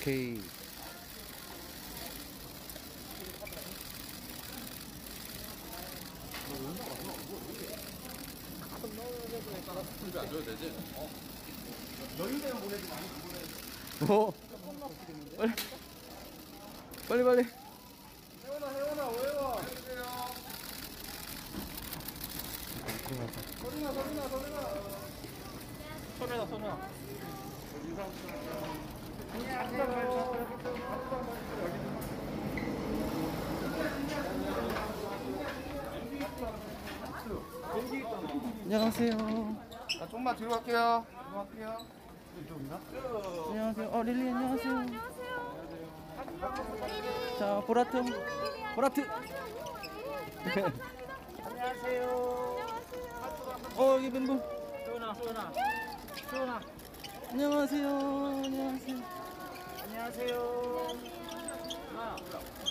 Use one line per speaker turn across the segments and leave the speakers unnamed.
오케이. 오. 빨리 빨리 빨리.
혜원아 혜원아 왜 와? 서준아 서준아 서준아 서준아 서준아
안녕하세요.
자 좀만 뒤로 갈게요 뒤로 갈게요
안녕하세요. 어 릴리 안녕하세요. 자 보라트 보라트.
안녕하세요
어 여기 멤버.
소은아 소은아 소은아
안녕하세요. 안녕하세요.
안녕하세요. 아,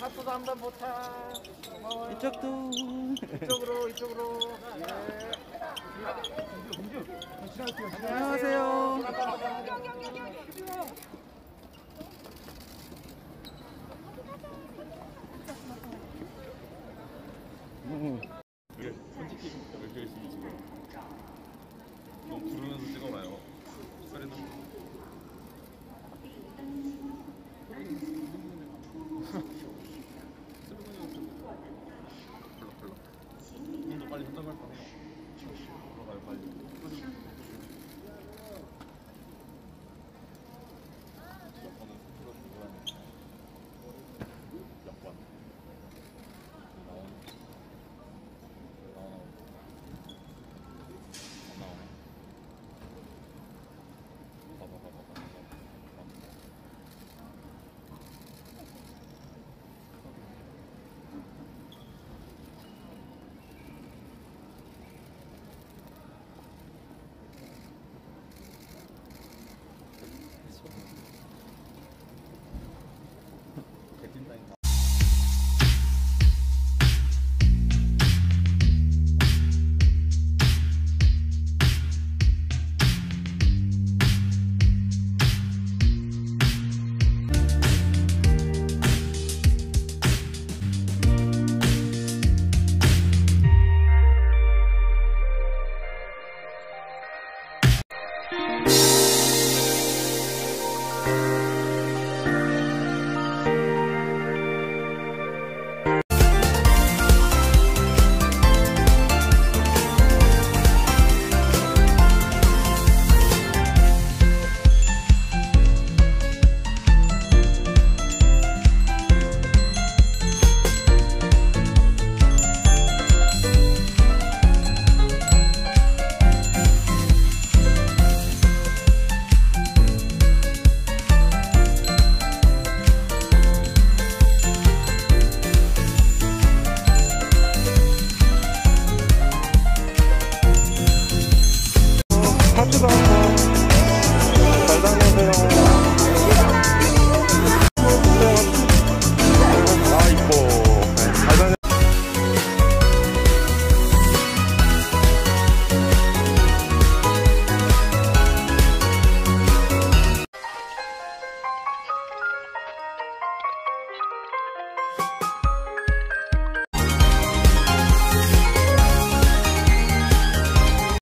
하트도 한번 못하. 고마워요.
이쪽도.
이쪽으로 이쪽으로. 예.
안녕하세요.